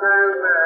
time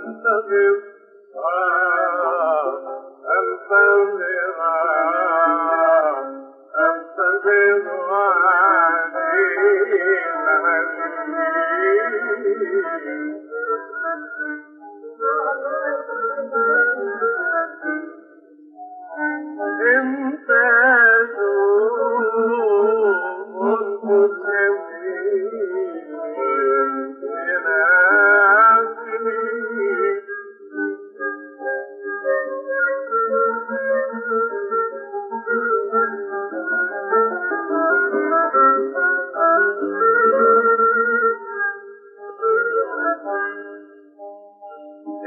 Mountains of you, found it.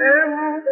إن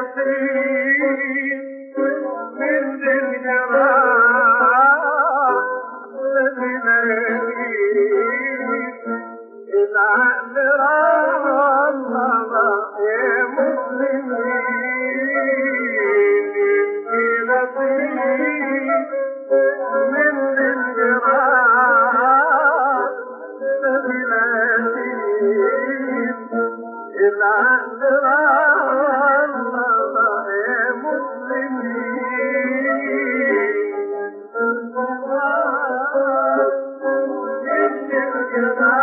Thank ಹೇಳ್ತಾ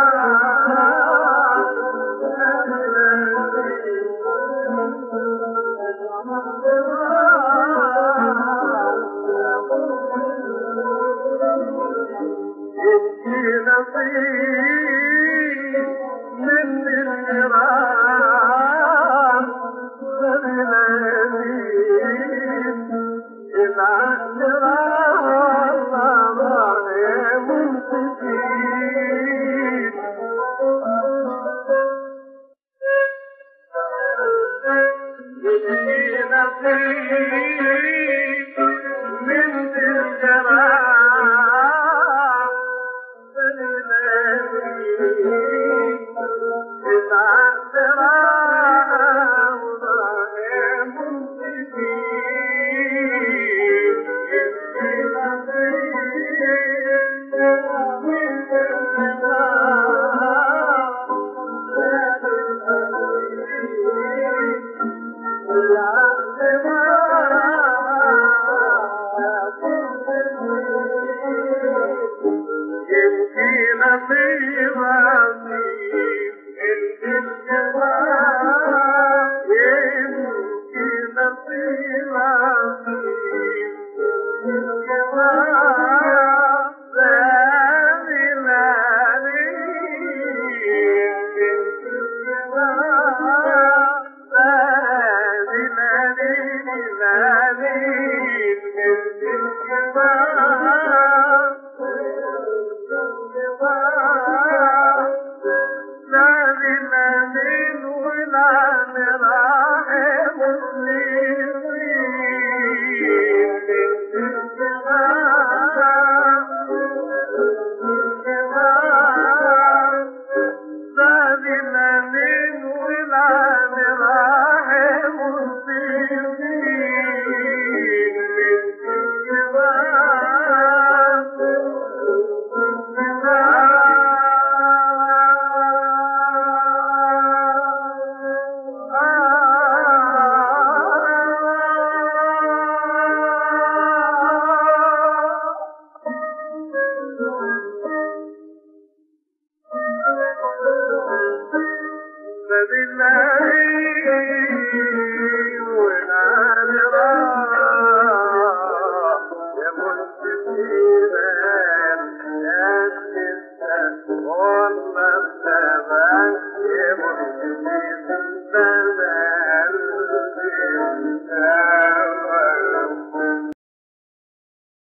you.